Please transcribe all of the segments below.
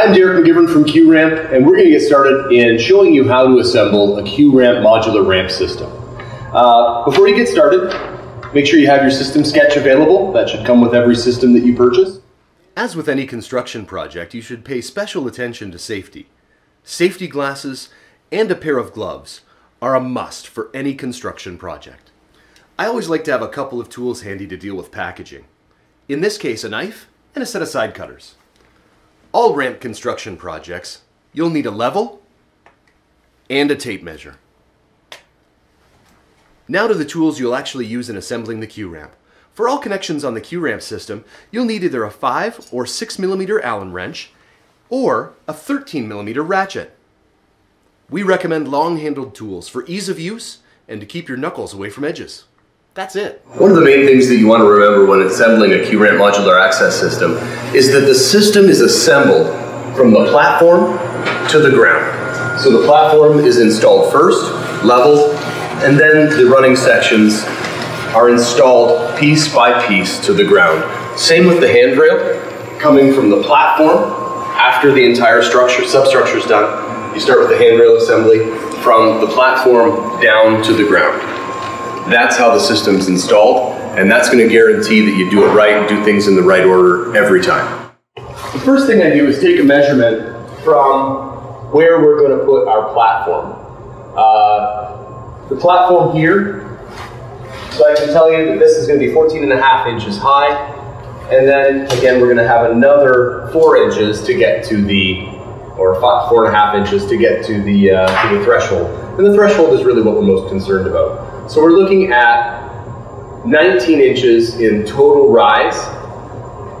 I'm Derek McGivern from QRamp, and we're going to get started in showing you how to assemble a QRamp modular ramp system. Uh, before you get started, make sure you have your system sketch available. That should come with every system that you purchase. As with any construction project, you should pay special attention to safety. Safety glasses and a pair of gloves are a must for any construction project. I always like to have a couple of tools handy to deal with packaging. In this case, a knife and a set of side cutters. All ramp construction projects, you'll need a level and a tape measure. Now to the tools you'll actually use in assembling the Q-ramp. For all connections on the Q-ramp system, you'll need either a 5 or 6 millimeter Allen wrench or a 13 millimeter ratchet. We recommend long-handled tools for ease of use and to keep your knuckles away from edges. That's it. One of the main things that you want to remember when assembling a QRamp modular access system is that the system is assembled from the platform to the ground. So the platform is installed first, leveled, and then the running sections are installed piece by piece to the ground. Same with the handrail, coming from the platform after the entire structure, substructure is done. You start with the handrail assembly from the platform down to the ground. That's how the system's installed, and that's going to guarantee that you do it right and do things in the right order every time. The first thing I do is take a measurement from where we're going to put our platform. Uh, the platform here, so I can tell you that this is going to be 14 and a half inches high, and then again we're going to have another four inches to get to the, or five, four and a half inches to get to the uh, to the threshold. And the threshold is really what we're most concerned about. So we're looking at 19 inches in total rise.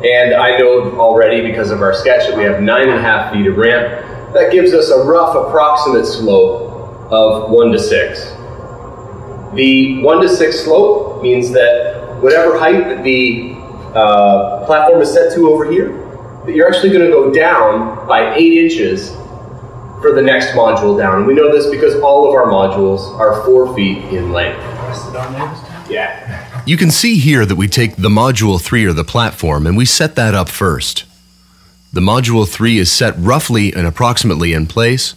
And I know already because of our sketch that we have nine and a half feet of ramp. That gives us a rough approximate slope of one to six. The one to six slope means that whatever height that the uh, platform is set to over here, that you're actually going to go down by eight inches for the next module down. We know this because all of our modules are four feet in length. Yeah. You can see here that we take the Module 3 or the platform and we set that up first. The Module 3 is set roughly and approximately in place.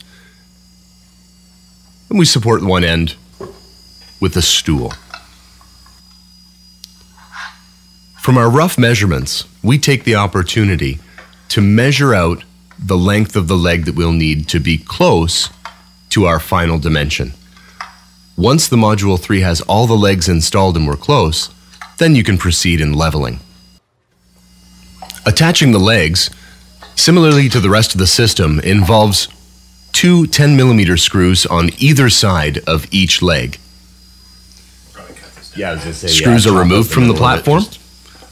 And we support one end with a stool. From our rough measurements, we take the opportunity to measure out the length of the leg that we'll need to be close to our final dimension. Once the Module 3 has all the legs installed and we're close, then you can proceed in leveling. Attaching the legs, similarly to the rest of the system, involves two 10 millimeter screws on either side of each leg. Yeah, I was gonna say, Screws yeah, are removed from the middle of it, platform.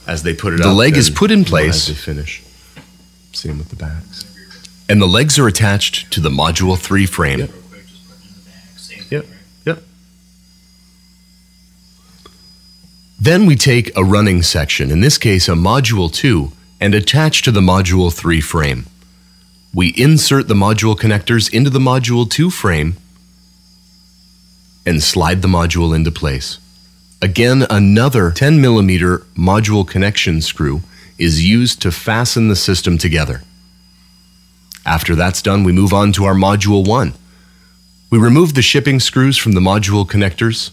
as they put it The up, leg is put in place. as they finish. Same with the backs. And the legs are attached to the Module 3 frame. Yep. Yep. Yep. Then we take a running section, in this case a Module 2, and attach to the Module 3 frame. We insert the module connectors into the Module 2 frame and slide the module into place. Again, another 10 millimeter module connection screw is used to fasten the system together. After that's done, we move on to our Module 1. We remove the shipping screws from the module connectors,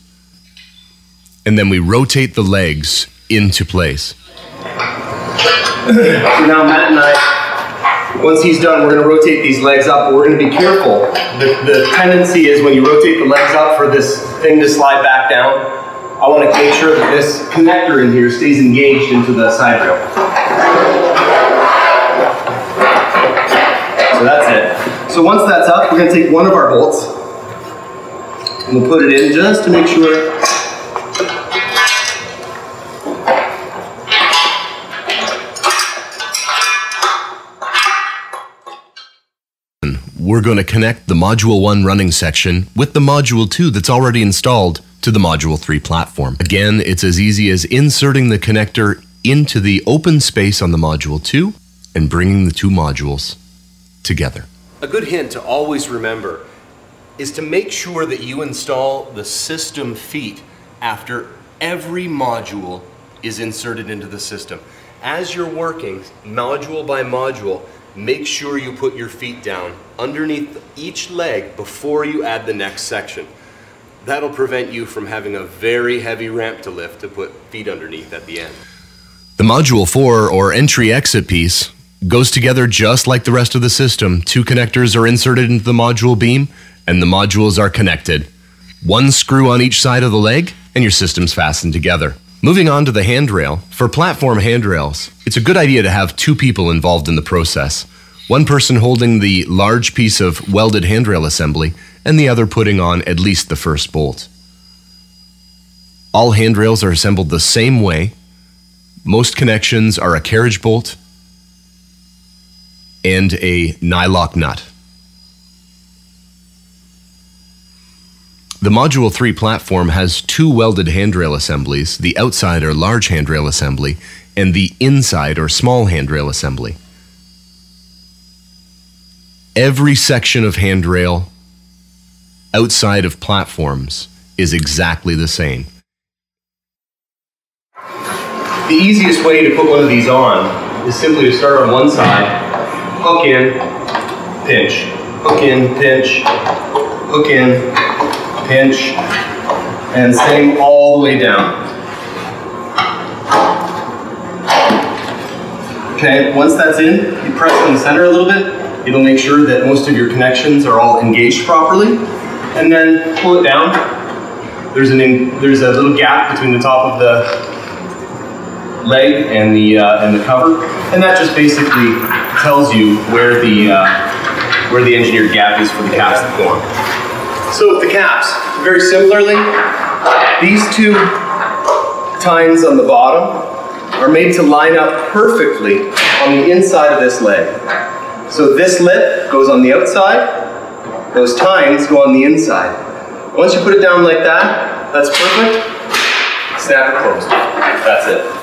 and then we rotate the legs into place. So now Matt and I, once he's done, we're going to rotate these legs up, but we're going to be careful. The, the tendency is when you rotate the legs up for this thing to slide back down, I want to make sure that this connector in here stays engaged into the side rail. So that's it. So once that's up, we're going to take one of our bolts and we'll put it in just to make sure We're going to connect the Module 1 running section with the Module 2 that's already installed to the Module 3 platform. Again, it's as easy as inserting the connector into the open space on the Module 2 and bringing the two modules together. A good hint to always remember is to make sure that you install the system feet after every module is inserted into the system. As you're working module by module, make sure you put your feet down underneath each leg before you add the next section. That'll prevent you from having a very heavy ramp to lift to put feet underneath at the end. The Module 4 or entry exit piece goes together just like the rest of the system. Two connectors are inserted into the module beam and the modules are connected. One screw on each side of the leg and your system's fastened together. Moving on to the handrail, for platform handrails, it's a good idea to have two people involved in the process. One person holding the large piece of welded handrail assembly and the other putting on at least the first bolt. All handrails are assembled the same way. Most connections are a carriage bolt and a nylock nut. The Module 3 platform has two welded handrail assemblies, the outside or large handrail assembly, and the inside or small handrail assembly. Every section of handrail outside of platforms is exactly the same. The easiest way to put one of these on is simply to start on one side, hook in, pinch, hook in, pinch, hook in, pinch, and same all the way down. Okay, once that's in, you press in the center a little bit. It'll make sure that most of your connections are all engaged properly. And then pull it down. There's, an in, there's a little gap between the top of the leg and the, uh, and the cover. And that just basically tells you where the, uh, where the engineered gap is for the caps to form. So the caps, very similarly, these two tines on the bottom are made to line up perfectly on the inside of this leg. So this lip goes on the outside, those tines go on the inside. Once you put it down like that, that's perfect. Snap it closed. That's it.